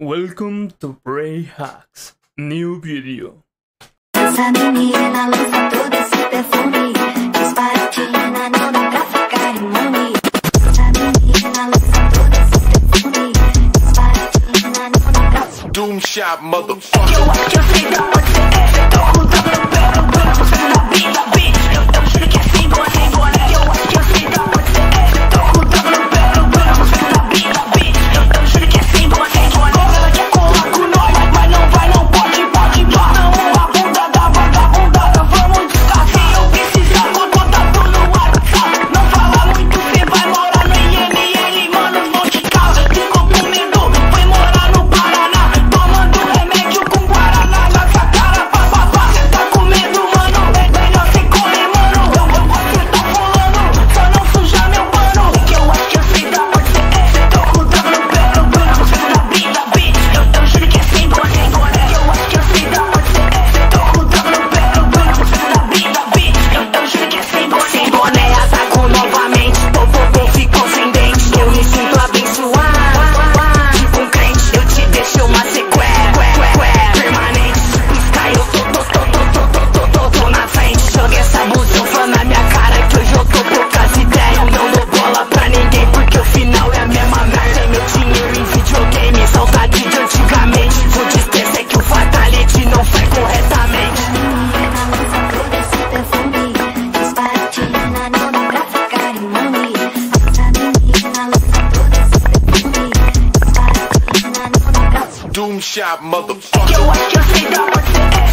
Welcome to Bray Hacks. New video. Doom shot motherfucker. Doom shot, motherfucker.